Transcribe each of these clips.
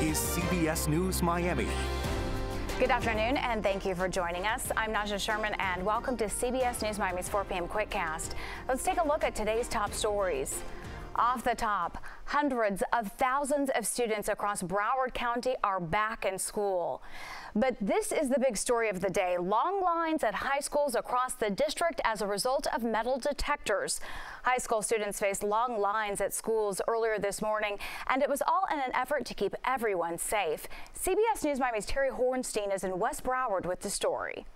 is CBS News Miami. Good afternoon, and thank you for joining us. I'm Najahe Sherman, and welcome to CBS News Miami's 4 p.m. Quickcast. Let's take a look at today's top stories. Off the top, hundreds of thousands of students across Broward County are back in school. But this is the big story of the day. Long lines at high schools across the district as a result of metal detectors. High school students faced long lines at schools earlier this morning, and it was all in an effort to keep everyone safe. CBS News Miami's Terry Hornstein is in West Broward with the story.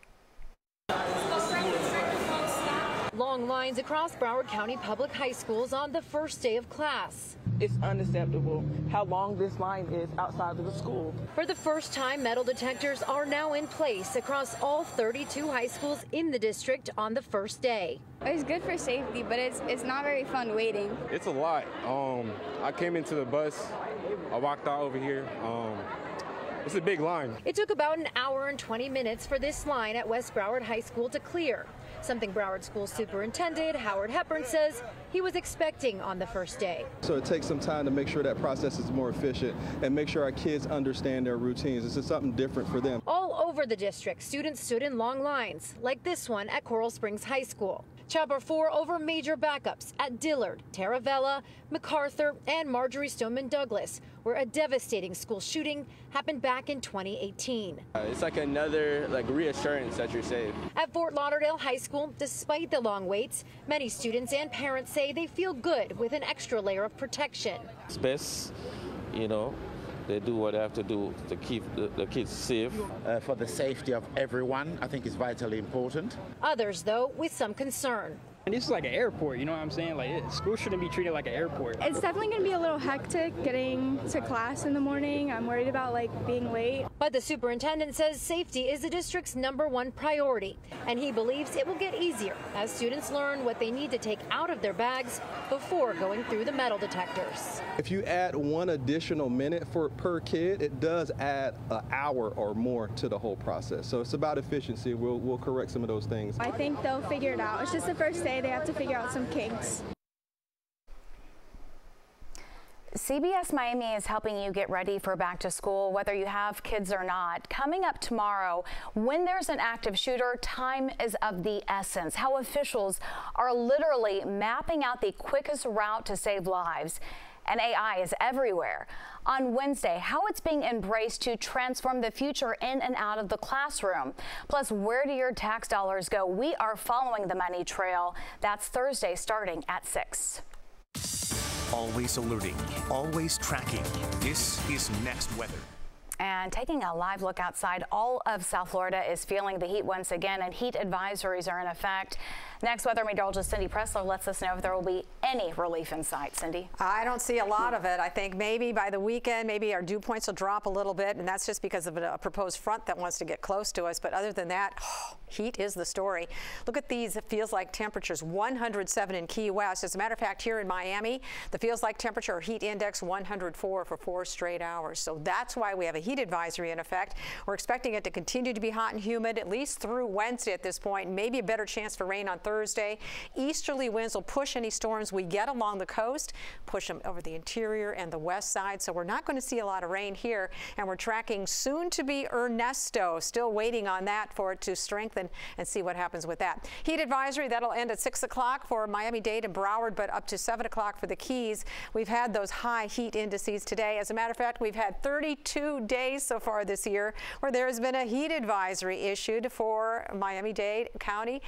Long lines across Broward County Public High Schools on the first day of class. It's unacceptable how long this line is outside of the school. For the first time, metal detectors are now in place across all 32 high schools in the district on the first day. It's good for safety, but it's it's not very fun waiting. It's a lot. Um, I came into the bus, I walked out over here. Um, it's a big line. It took about an hour and 20 minutes for this line at West Broward High School to clear something Broward School Superintendent Howard Hepburn says he was expecting on the first day. So it takes some time to make sure that process is more efficient and make sure our kids understand their routines. This is something different for them. All over the district, students stood in long lines, like this one at Coral Springs High School. Chopper 4 over major backups at Dillard, Taravella, MacArthur, and Marjory Stoneman Douglas, where a devastating school shooting happened back in 2018. Uh, it's like another like reassurance that you're safe. At Fort Lauderdale High School, despite the long waits, many students and parents say they feel good with an extra layer of protection. It's best, you know, they do what they have to do to keep the, the kids safe. Uh, for the safety of everyone, I think is vitally important. Others, though, with some concern. And this is like an airport, you know what I'm saying? Like, it, school shouldn't be treated like an airport. It's definitely going to be a little hectic getting to class in the morning. I'm worried about like being late. But the superintendent says safety is the district's number one priority, and he believes it will get easier as students learn what they need to take out of their bags before going through the metal detectors. If you add one additional minute for per kid, it does add an hour or more to the whole process. So it's about efficiency. We'll, we'll correct some of those things. I think they'll figure it out. It's just the first day they have to figure out some kinks. CBS Miami is helping you get ready for back to school, whether you have kids or not. Coming up tomorrow, when there's an active shooter, time is of the essence. How officials are literally mapping out the quickest route to save lives. And AI is everywhere. On Wednesday, how it's being embraced to transform the future in and out of the classroom. Plus, where do your tax dollars go? We are following the money trail. That's Thursday starting at 6. Always alerting, always tracking. This is Next Weather. And taking a live look outside, all of South Florida is feeling the heat once again, and heat advisories are in effect. Next, weather meteorologist Cindy Preszler lets us know if there will be any relief in sight. Cindy? I don't see a lot of it. I think maybe by the weekend, maybe our dew points will drop a little bit, and that's just because of a proposed front that wants to get close to us. But other than that, oh, heat is the story. Look at these. It feels like temperatures 107 in Key West. As a matter of fact, here in Miami, the feels like temperature or heat index 104 for four straight hours. So that's why we have a heat advisory in effect. We're expecting it to continue to be hot and humid at least through Wednesday at this point. Maybe a better chance for rain on Thursday. Easterly winds will push any storms we get along the coast, push them over the interior and the west side. So we're not going to see a lot of rain here. And we're tracking soon to be Ernesto. Still waiting on that for it to strengthen and see what happens with that. Heat advisory that'll end at 6 o'clock for Miami-Dade and Broward, but up to 7 o'clock for the Keys. We've had those high heat indices today. As a matter of fact, we've had 32 days so far this year where there has been a heat advisory issued for Miami-Dade County.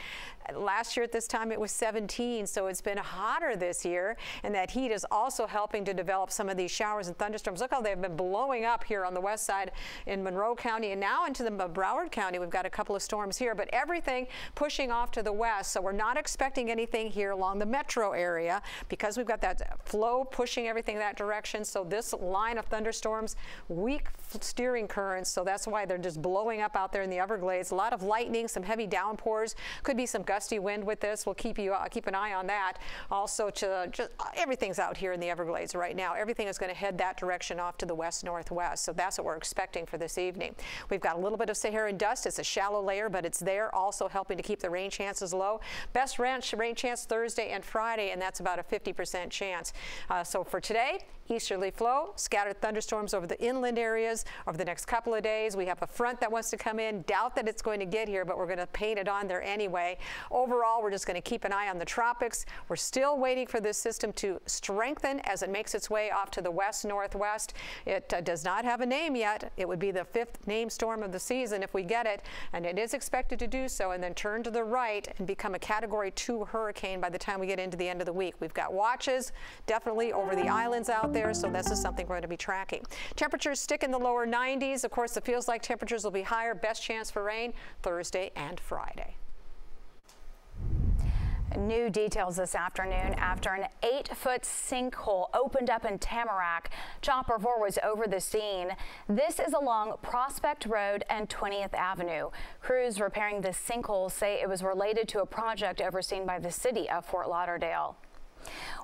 Last year at this time it was 17, so it's been hotter this year, and that heat is also helping to develop some of these showers and thunderstorms. Look how they've been blowing up here on the west side in Monroe County and now into the Broward County. We've got a couple of storms here, but everything pushing off to the west, so we're not expecting anything here along the metro area because we've got that flow pushing everything that direction. So this line of thunderstorms, weak steering currents, so that's why they're just blowing up out there in the Everglades. A lot of lightning, some heavy downpours, could be some gusty wind with this. We'll keep you uh, keep an eye on that. Also, to just everything's out here in the Everglades right now. Everything is going to head that direction off to the west northwest. So that's what we're expecting for this evening. We've got a little bit of Saharan dust. It's a shallow layer, but it's there, also helping to keep the rain chances low. Best rain, rain chance Thursday and Friday, and that's about a 50% chance. Uh, so for today, easterly flow, scattered thunderstorms over the inland areas over the next couple of days. We have a front that wants to come in. Doubt that it's going to get here, but we're going to paint it on there anyway. Overall, we're just going to keep an eye on the tropics. We're still waiting for this system to strengthen as it makes its way off to the west northwest. It uh, does not have a name yet. It would be the fifth named storm of the season if we get it, and it is expected to do so and then turn to the right and become a Category 2 hurricane by the time we get into the end of the week. We've got watches definitely over the islands out there, so this is something we're going to be tracking. Temperatures stick in the lower 90s. Of course, it feels like temperatures will be higher. Best chance for rain Thursday and Friday. New details this afternoon after an eight foot sinkhole opened up in Tamarac. Chopper 4 was over the scene. This is along Prospect Road and 20th Avenue. Crews repairing the sinkhole say it was related to a project overseen by the city of Fort Lauderdale.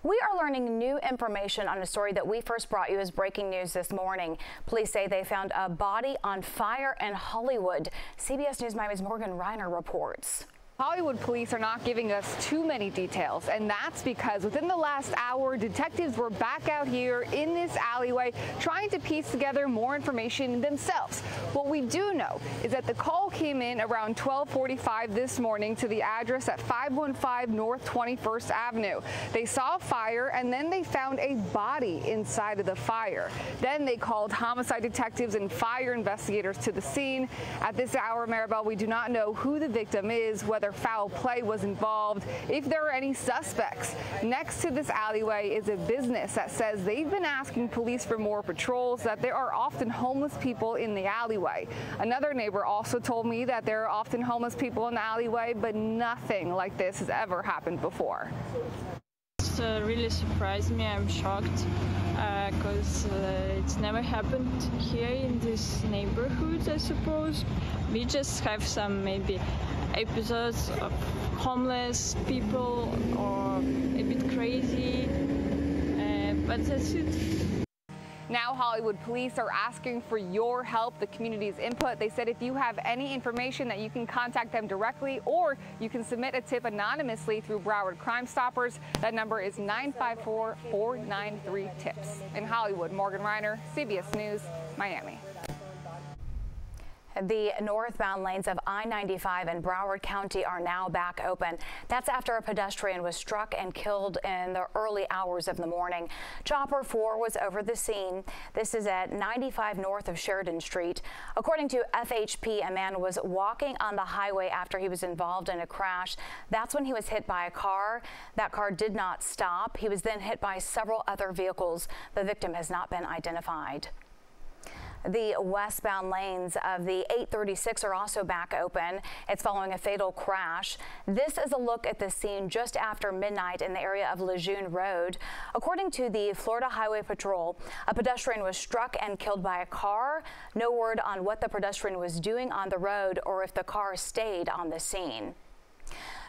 We are learning new information on a story that we first brought you as breaking news this morning. Police say they found a body on fire in Hollywood. CBS News Miami's Morgan Rynor reports. Hollywood police are not giving us too many details, and that's because within the last hour, detectives were back out here in this alleyway trying to piece together more information themselves. What we do know is that the call came in around 1245 this morning to the address at 515 North 21st Avenue. They saw a fire and then they found a body inside of the fire. Then they called homicide detectives and fire investigators to the scene. At this hour, Maribel, we do not know who the victim is, whether foul play was involved, if there are any suspects. Next to this alleyway is a business that says they've been asking police for more patrols, that there are often homeless people in the alleyway. Another neighbor also told me that there are often homeless people in the alleyway, but nothing like this has ever happened before. It uh, really surprised me. I'm shocked because uh, uh, it's never happened here in this neighborhood, I suppose. We just have some maybe episodes of homeless people or a bit crazy, uh, but that's it. Now Hollywood police are asking for your help, the community's input. They said if you have any information that you can contact them directly or you can submit a tip anonymously through Broward Crime Stoppers. That number is 954-493-TIPS. In Hollywood, Morgan Rynor, CBS News, Miami. The northbound lanes of I-95 in Broward County are now back open. That's after a pedestrian was struck and killed in the early hours of the morning. Chopper 4 was over the scene. This is at 95 north of Sheridan Street. According to FHP, a man was walking on the highway after he was involved in a crash. That's when he was hit by a car. That car did not stop. He was then hit by several other vehicles. The victim has not been identified. The westbound lanes of the 836 are also back open. It's following a fatal crash. This is a look at the scene just after midnight in the area of Lejeune Road. According to the Florida Highway Patrol, a pedestrian was struck and killed by a car. No word on what the pedestrian was doing on the road or if the car stayed on the scene.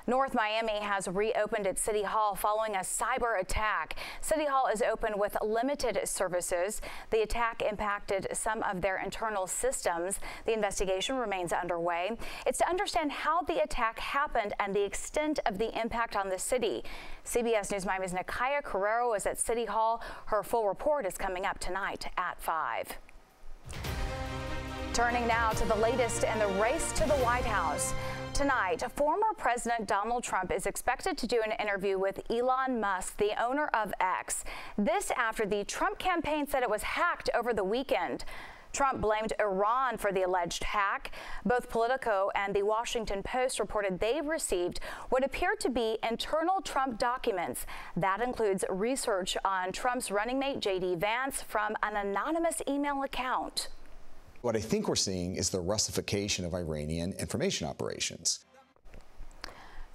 North Miami has reopened its City Hall following a cyber attack. City Hall is open with limited services. The attack impacted some of their internal systems. The investigation remains underway. It's to understand how the attack happened and the extent of the impact on the city. CBS News Miami's Nakaya Carrero is at City Hall. Her full report is coming up tonight at 5. Turning now to the latest in the race to the White House. Tonight, former President Donald Trump is expected to do an interview with Elon Musk, the owner of X. This after the Trump campaign said it was hacked over the weekend. Trump blamed Iran for the alleged hack. Both Politico and the Washington Post reported they received what appeared to be internal Trump documents. That includes research on Trump's running mate J.D. Vance from an anonymous email account. What I think we're seeing is the Russification of Iranian information operations.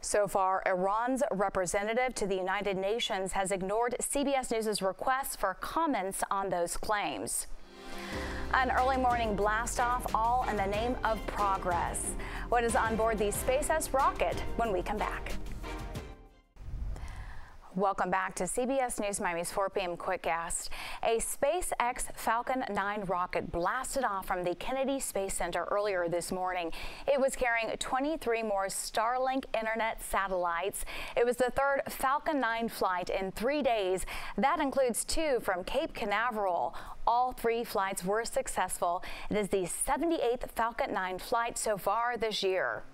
So far, Iran's representative to the United Nations has ignored CBS News' request for comments on those claims. An early morning blast off, all in the name of progress. What is on board the SpaceX rocket when we come back? Welcome back to CBS News Miami's 4 p.m. Quickcast. A SpaceX Falcon 9 rocket blasted off from the Kennedy Space Center earlier this morning. It was carrying 23 more Starlink internet satellites. It was the third Falcon 9 flight in three days. That includes two from Cape Canaveral. All three flights were successful. It is the 78th Falcon 9 flight so far this year.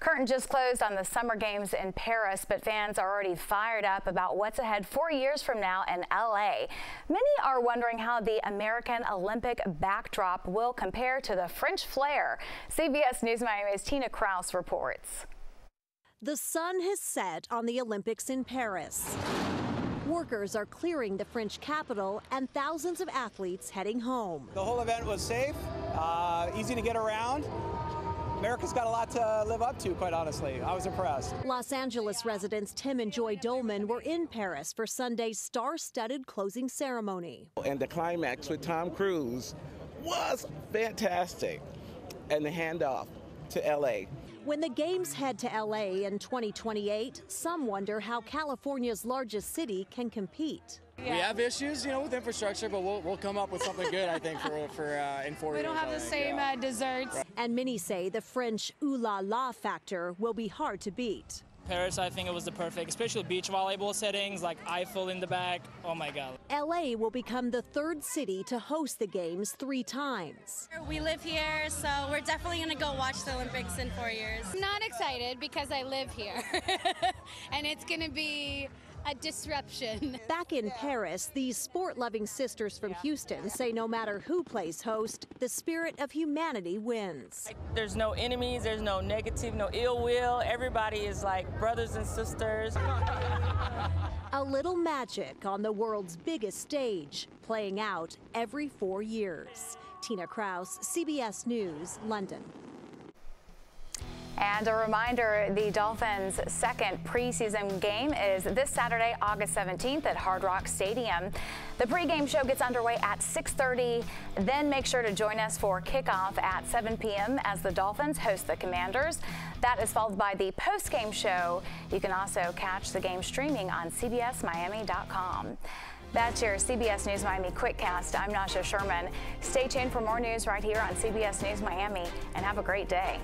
Curtain just closed on the Summer Games in Paris, but fans are already fired up about what's ahead four years from now in LA. Many are wondering how the American Olympic backdrop will compare to the French flair. CBS News Miami's Tina Kraus reports. The sun has set on the Olympics in Paris. Workers are clearing the French capital and thousands of athletes heading home. The whole event was safe, uh, easy to get around. America's got a lot to live up to, quite honestly. I was impressed. Los Angeles residents Tim and Joy Dolman were in Paris for Sunday's star-studded closing ceremony. And the climax with Tom Cruise was fantastic. And the handoff to LA. When the games head to LA in 2028, some wonder how California's largest city can compete. Yeah. We have issues, you know, with infrastructure, but we'll, we'll come up with something good, I think, for, for uh, in four we years. We don't have the same yeah. uh, desserts. And many say the French ooh la la factor will be hard to beat. Paris, I think it was the perfect, especially beach volleyball settings like Eiffel in the back. Oh my God. LA will become the third city to host the Games three times. We live here, so we're definitely going to go watch the Olympics in four years. I'm not excited because I live here, and it's going to be a disruption. Back in Paris, these sport loving sisters from Houston say no matter who plays host, the spirit of humanity wins. There's no enemies, there's no negative, no ill will. Everybody is like brothers and sisters. A little magic on the world's biggest stage, playing out every four years. Tina Kraus, CBS News, London. And a reminder, the Dolphins' second preseason game is this Saturday, August 17th at Hard Rock Stadium. The pregame show gets underway at 6.30. Then make sure to join us for kickoff at 7 p.m. as the Dolphins host the Commanders. That is followed by the postgame show. You can also catch the game streaming on CBSMiami.com. That's your CBS News Miami Quickcast. I'm Najahe Sherman. Stay tuned for more news right here on CBS News Miami and have a great day.